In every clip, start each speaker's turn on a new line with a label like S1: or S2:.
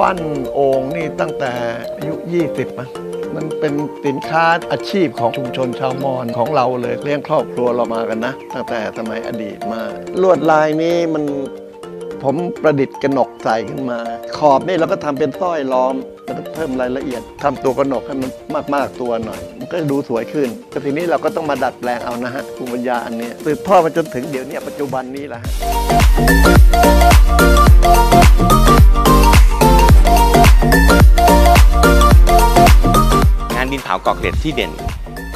S1: ปั้นโอ่งนี่ตั้งแต่อายุ 20มั้งมันเป็นสินค้าอาชีพของชุมชนชาวมอญของเราเลยเลี้ยงครอบครัวเรามากันนะ ตั้งแต่สมัยอดีตมา ลวดลายนี้มันผมประดิษฐ์กระหนกใส่ขึ้นมา ขอบนี่เราก็ทำเป็นสร้อยล้อมแล้วก็เพิ่มรายละเอียดทำตัวกระหนกให้มันมากๆตัวหน่อย มันก็ดูสวยขึ้นแต่ทีนี้เราก็ต้องมาดัดแปลงเอานะฮะภูมิปัญญาอันนี้สืบทอดมาจนถึงเดี๋ยวนี้ปัจจุบันนี้แหละ
S2: ดินเผาเกอกเกร็ดที่เด่น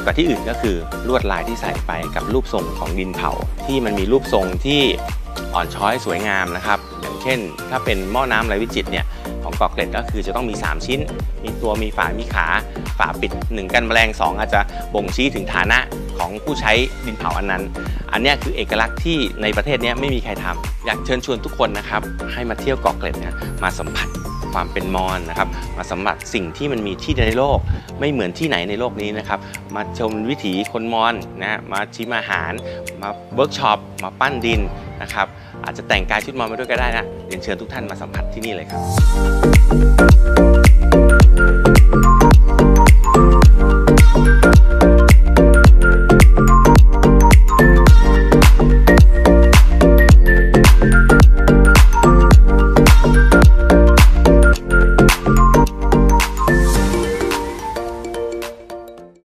S2: กว่าที่อื่นก็คือลวดลายที่ใส่ไปกับรูปทรงของดินเผาที่มันมีรูปทรงที่อ่อนช้อยสวยงามนะครับ อย่างเช่น ถ้าเป็นหม้อน้ำไรวิจิตรเนี่ยของเกอกเกร็ดก็คือจะต้องมี 3 ชิ้น มีตัวมีฝา มีขา ฝาปิด 1 กันแมลง 2 อาจจะบ่งชี้ถึงฐานะของผู้ใช้ดินเผาอันนั้น อันนี้คือเอกลักษณ์ที่ในประเทศนี้ไม่มีใครทำอยากเชิญชวนทุกคนนะครับให้มาเที่ยวเกาะเกร็ดเนี่ยมาสัมผัส ความเป็นมอญนะครับ มาสัมผัสสิ่งที่มันมีที่เดียวในโลก ไม่เหมือนที่ไหนในโลกนี้นะครับ มาชมวิถีคนมอญนะมาชิมอาหาร มาเวิร์กช็อป มาปั้นดินนะครับ อาจจะแต่งกายชุดมอญมาด้วยก็ได้นะเรียนเชิญทุกท่านมาสัมผัสที่นี่เลยครับ